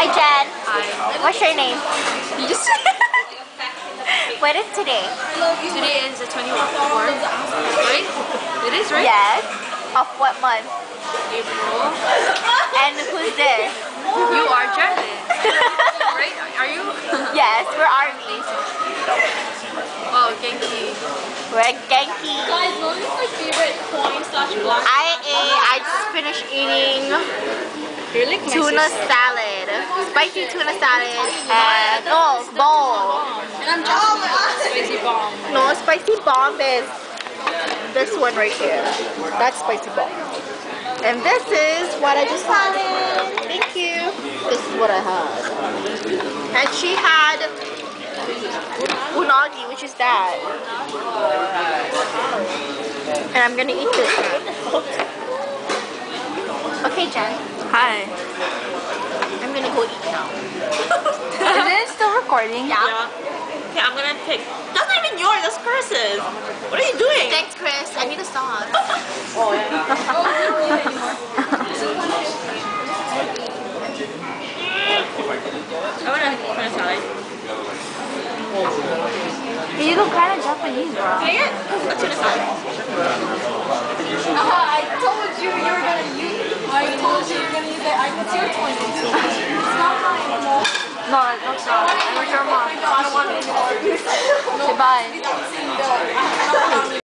Hi, Jen. Hi. What's your name? You just What is today? Today is the 24th, right? It is, right? Yes. Of what month? April. And who's this? You are Jordan, right? Are you? yes, we're army. Oh, Genki. We're Genki. Guys, what is my favorite coin slash block? I ate, I just finished eating You're like my tuna salad. Spicy tuna salad and, oh, bowl. And I'm spicy bomb. No, spicy bomb is this one right here. That's spicy bomb. And this is what I just had. Thank you. This is what I had. And she had unagi, which is that. And I'm gonna eat this one. Okay, Jen. Hi. I'm gonna go eat now. Is it still recording? Yeah. Okay, I'm gonna pick. That's not even yours. That's Chris's. What are you doing? Thanks, Chris. I need a sauce. Mm. I wanna tuna salad. You look kind of Japanese, bro. Can I get a tuna salad? I told you you were gonna use. I told you you were gonna use that. I it's your 22. It's not mine. No. No, that's not. Your mom? I don't want anymore. Say bye.